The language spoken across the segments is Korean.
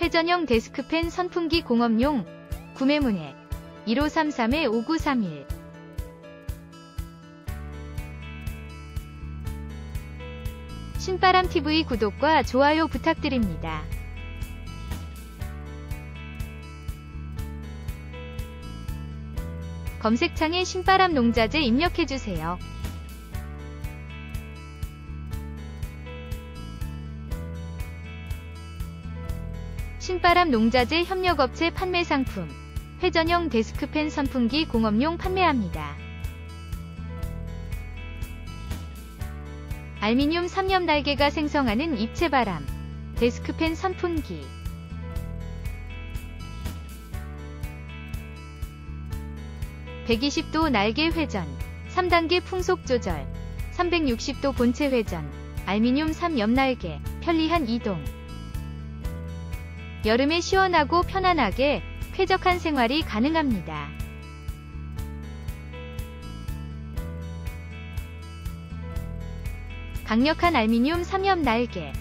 회전형 데스크팬 선풍기 공업용 구매문의 1533-5931 신바람TV 구독과 좋아요 부탁드립니다. 검색창에 신바람 농자재 입력해주세요. 신바람 농자재 협력업체 판매 상품. 회전형 데스크팬 선풍기 공업용 판매합니다. 알미늄 3엽 날개가 생성하는 입체 바람. 데스크팬 선풍기. 120도 날개 회전. 3단계 풍속 조절. 360도 본체 회전. 알미늄 3엽 날개. 편리한 이동 여름에 시원하고 편안하게 쾌적한 생활이 가능합니다. 강력한 알미늄 3엽 날개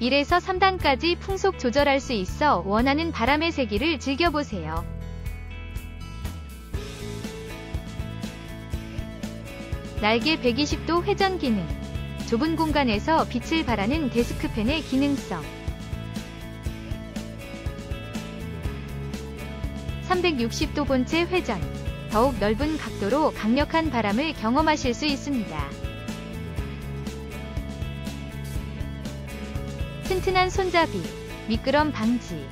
(1에서 3단까지) 풍속 조절할 수 있어 원하는 바람의 세기를 즐겨보세요. 날개 120도 회전 기능. 좁은 공간에서 빛을 발하는 데스크팬의 기능성. 360도 본체 회전. 더욱 넓은 각도로 강력한 바람을 경험하실 수 있습니다. 튼튼한 손잡이, 미끄럼 방지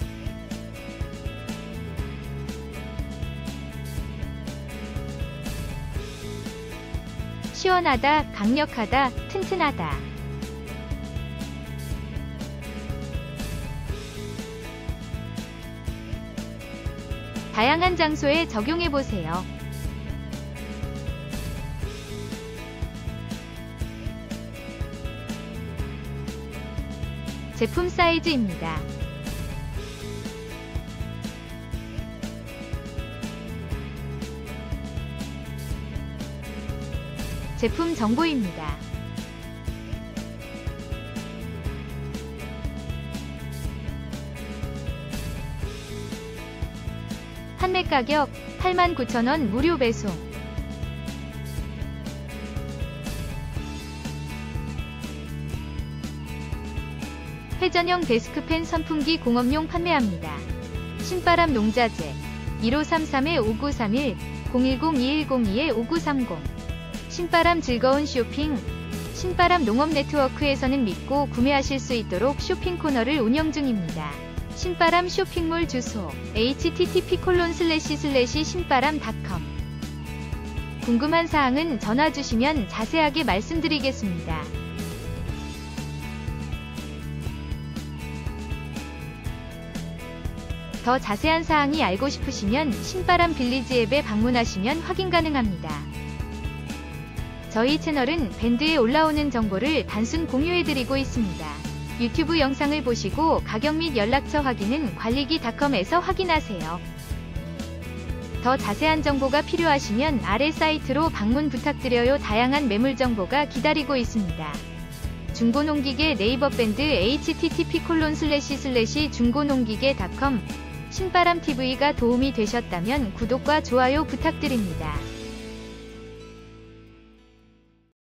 시원하다, 강력하다, 튼튼하다. 다양한 장소에 적용해 보세요. 제품 사이즈입니다. 제품 정보입니다. 판매 가격 89,000원 무료 배송 회전형 데스크팬 선풍기 공업용 판매합니다. 신바람 농자재 1533-5931 010-2102-5930 신바람 즐거운 쇼핑 신바람 농업 네트워크에서는 믿고 구매하실 수 있도록 쇼핑 코너를 운영 중입니다. 신바람 쇼핑몰 주소 http 신바람닷컴 궁금한 사항은 전화 주시면 자세하게 말씀드리겠습니다. 더 자세한 사항이 알고 싶으시면 신바람 빌리지 앱에 방문하시면 확인 가능합니다. 저희 채널은 밴드에 올라오는 정보를 단순 공유해드리고 있습니다. 유튜브 영상을 보시고 가격 및 연락처 확인은 관리기닷컴에서 확인하세요. 더 자세한 정보가 필요하시면 아래 사이트로 방문 부탁드려요. 다양한 매물 정보가 기다리고 있습니다. 중고농기계 네이버 밴드 http 중고농기계닷컴 신바람TV가 도움이 되셨다면 구독과 좋아요 부탁드립니다.